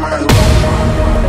My as.